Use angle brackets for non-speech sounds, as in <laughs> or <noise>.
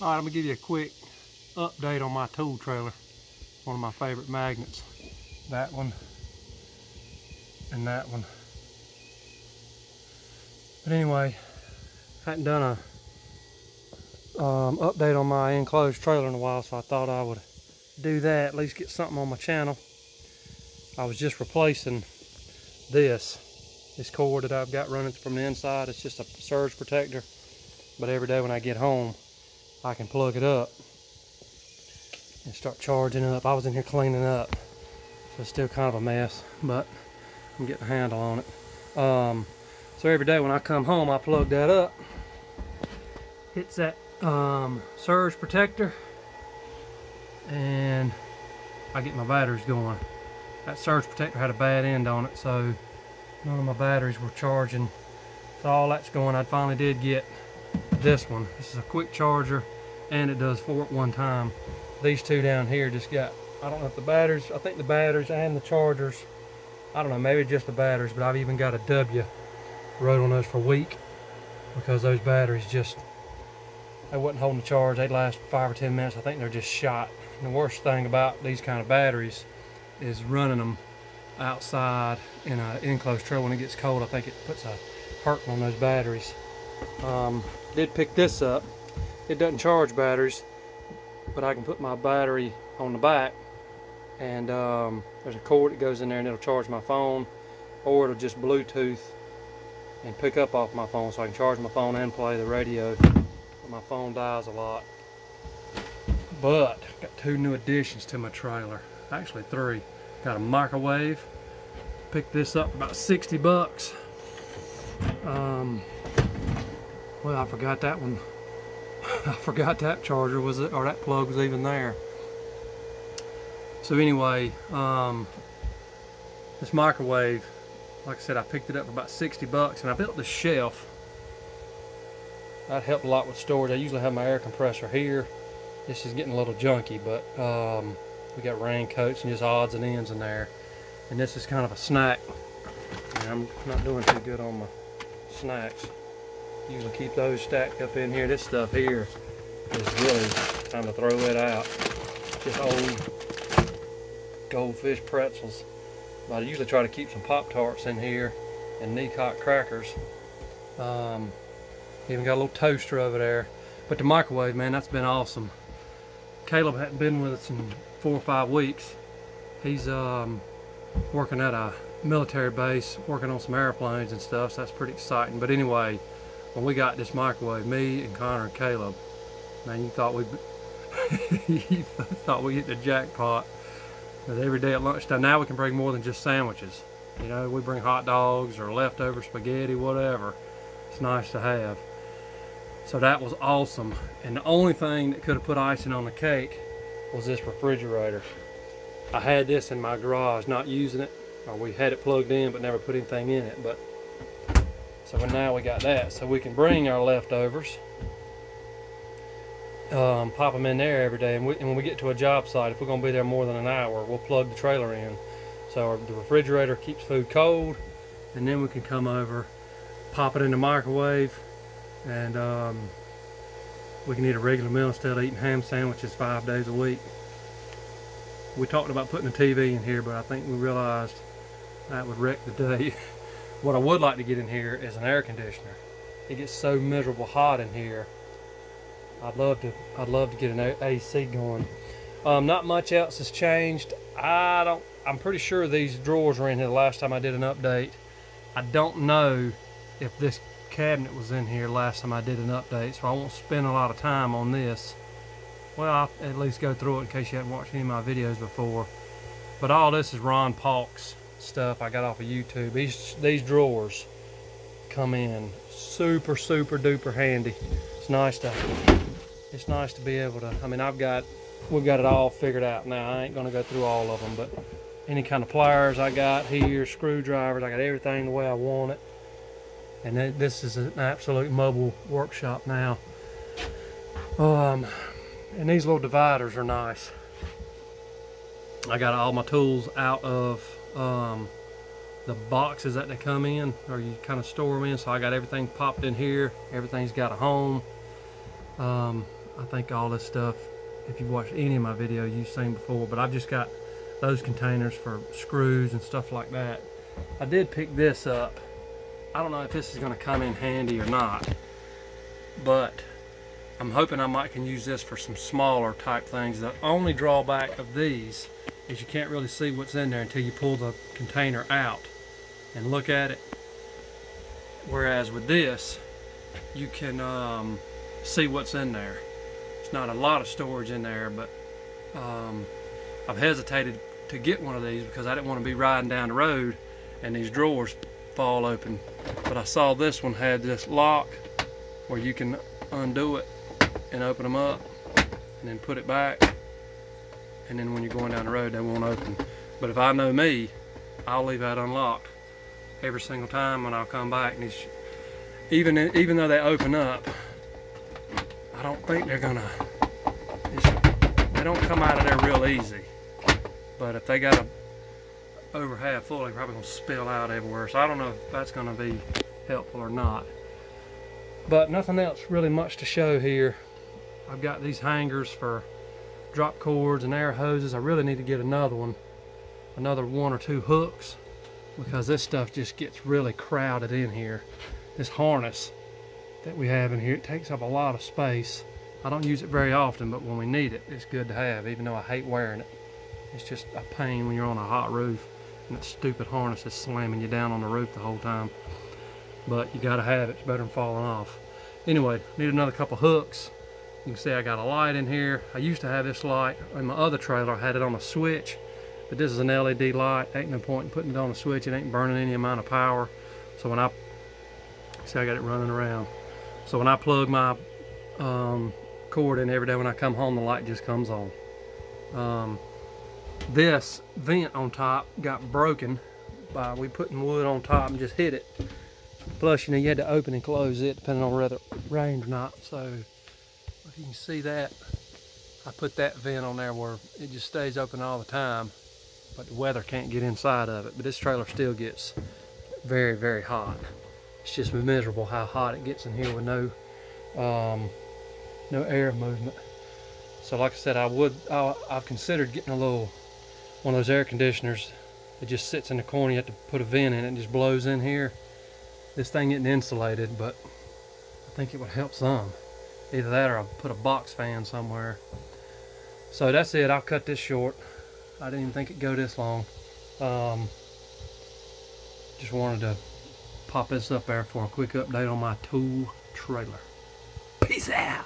All right, I'm gonna give you a quick update on my tool trailer. One of my favorite magnets. That one and that one. But anyway, hadn't done a um, update on my enclosed trailer in a while, so I thought I would do that, at least get something on my channel. I was just replacing this, this cord that I've got running from the inside. It's just a surge protector, but every day when I get home, I can plug it up and start charging up. I was in here cleaning up. So it's still kind of a mess, but I'm getting a handle on it. Um, so every day when I come home, I plug that up. Hits that um, surge protector and I get my batteries going. That surge protector had a bad end on it, so none of my batteries were charging. So all that's going, I finally did get this one. This is a quick charger and it does four at one time. These two down here just got, I don't know if the batteries, I think the batteries and the chargers, I don't know, maybe just the batteries, but I've even got a W wrote on those for a week because those batteries just, they wasn't holding the charge. They'd last five or 10 minutes. I think they're just shot. And the worst thing about these kind of batteries is running them outside in an enclosed trailer when it gets cold. I think it puts a hurt on those batteries. Um, did pick this up. It doesn't charge batteries but I can put my battery on the back and um, there's a cord that goes in there and it'll charge my phone or it'll just Bluetooth and pick up off my phone so I can charge my phone and play the radio. My phone dies a lot. But got two new additions to my trailer. Actually three. Got a microwave. Picked this up about 60 bucks. Um, well I forgot that one. <laughs> I forgot that charger was it or that plug was even there. So anyway um, this microwave like I said I picked it up for about 60 bucks and I built the shelf. That helped a lot with storage. I usually have my air compressor here. This is getting a little junky but um, we got raincoats and just odds and ends in there. And this is kind of a snack. And I'm not doing too good on my snacks usually keep those stacked up in here. This stuff here is really time to throw it out. Just old goldfish pretzels. But I usually try to keep some Pop-Tarts in here and Nekot crackers. Um, even got a little toaster over there. But the microwave, man, that's been awesome. Caleb hadn't been with us in four or five weeks. He's um, working at a military base, working on some airplanes and stuff, so that's pretty exciting. But anyway, when we got this microwave, me and Connor and Caleb, man, you thought we <laughs> thought we hit the jackpot. But every day at lunchtime, now we can bring more than just sandwiches. You know, we bring hot dogs or leftover spaghetti, whatever. It's nice to have. So that was awesome. And the only thing that could have put icing on the cake was this refrigerator. I had this in my garage, not using it, or we had it plugged in but never put anything in it. But so now we got that. So we can bring our leftovers, um, pop them in there every day. And, we, and, when we get to a job site, if we're going to be there more than an hour, we'll plug the trailer in. So the refrigerator keeps food cold. And then we can come over, pop it in the microwave, and um, we can eat a regular meal instead of eating ham sandwiches five days a week. We talked about putting a TV in here, but I think we realized that would wreck the day. <laughs> What I would like to get in here is an air conditioner. It gets so miserable hot in here. I'd love to I'd love to get an AC going. Um, not much else has changed. I don't I'm pretty sure these drawers were in here the last time I did an update. I don't know if this cabinet was in here last time I did an update, so I won't spend a lot of time on this. Well, I'll at least go through it in case you haven't watched any of my videos before. But all this is Ron Paulk's stuff I got off of YouTube. These these drawers come in super super duper handy. It's nice to it's nice to be able to. I mean I've got we've got it all figured out now. I ain't gonna go through all of them, but any kind of pliers I got here, screwdrivers, I got everything the way I want it. And this is an absolute mobile workshop now. Um, and these little dividers are nice. I got all my tools out of um, the boxes that they come in or you kind of store them in so I got everything popped in here everything's got a home um, I think all this stuff, if you've watched any of my videos, you've seen before, but I've just got those containers for screws and stuff like that. I did pick this up. I don't know if this is gonna come in handy or not, but I'm hoping I might can use this for some smaller type things. The only drawback of these is you can't really see what's in there until you pull the container out and look at it. Whereas with this, you can um, see what's in there. It's not a lot of storage in there, but um, I've hesitated to get one of these because I didn't want to be riding down the road and these drawers fall open. But I saw this one had this lock where you can undo it and open them up and then put it back. And then when you're going down the road, they won't open. But if I know me, I'll leave that unlocked every single time when I'll come back. And even even though they open up, I don't think they're gonna. They don't come out of there real easy. But if they got a over half full, they're probably gonna spill out everywhere. So I don't know if that's gonna be helpful or not. But nothing else really much to show here. I've got these hangers for drop cords and air hoses. I really need to get another one, another one or two hooks because this stuff just gets really crowded in here. This harness that we have in here, it takes up a lot of space. I don't use it very often, but when we need it, it's good to have, even though I hate wearing it. It's just a pain when you're on a hot roof and that stupid harness is slamming you down on the roof the whole time. But you gotta have it, it's better than falling off. Anyway, need another couple hooks. You can see I got a light in here. I used to have this light in my other trailer. I had it on a switch, but this is an LED light. Ain't no point in putting it on a switch. It ain't burning any amount of power. So when I, see I got it running around. So when I plug my um, cord in every day when I come home, the light just comes on. Um, this vent on top got broken by we putting wood on top and just hit it. Plus, you know, you had to open and close it depending on whether it rained or not. So if you can see that, I put that vent on there where it just stays open all the time, but the weather can't get inside of it. But this trailer still gets very, very hot. It's just miserable how hot it gets in here with no, um, no air movement. So like I said, I would, I, I've considered getting a little, one of those air conditioners that just sits in the corner. You have to put a vent in it and just blows in here. This thing isn't insulated, but I think it would help some. Either that or I'll put a box fan somewhere. So that's it. I'll cut this short. I didn't even think it'd go this long. Um, just wanted to pop this up there for a quick update on my tool trailer. Peace out.